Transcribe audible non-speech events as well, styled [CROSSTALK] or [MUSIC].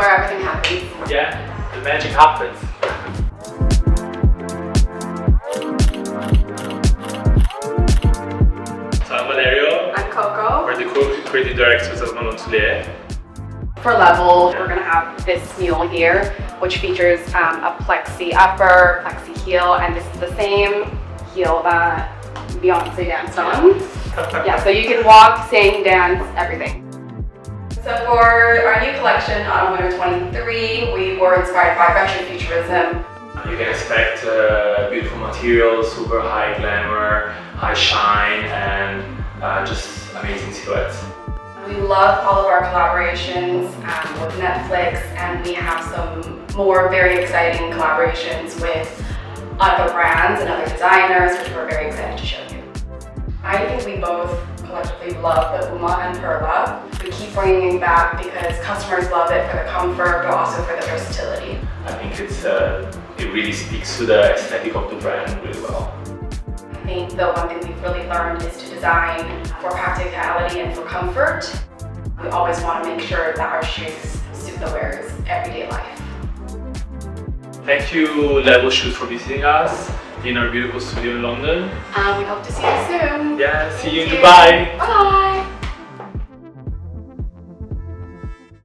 where everything happens. Yeah, the magic happens. So I'm Valerio. I'm Coco. We're the co-creative directors of Malone. For level, we're gonna have this mule here, which features um, a plexi upper, plexi heel, and this is the same heel that Beyonce danced on. [LAUGHS] yeah, so you can walk, sing, dance, everything. So for our new collection, Autumn Winter 23, we were inspired by fashion futurism. You can expect uh, beautiful materials, super high glamour, high shine, and uh, just amazing silhouettes. We love all of our collaborations um, with Netflix, and we have some more very exciting collaborations with other brands and other designers, which we're very excited to show you. I think we both collectively love the Uma and Perla. Keep bringing back because customers love it for the comfort, but also for the versatility. I think it's uh, it really speaks to the aesthetic of the brand really well. I think the one thing we've really learned is to design for practicality and for comfort. We always want to make sure that our shoes suit the wearer's everyday life. Thank you Level Shoes for visiting us in our beautiful studio in London. Um, we hope to see you soon. Yeah, see you in Thank Dubai. Bye.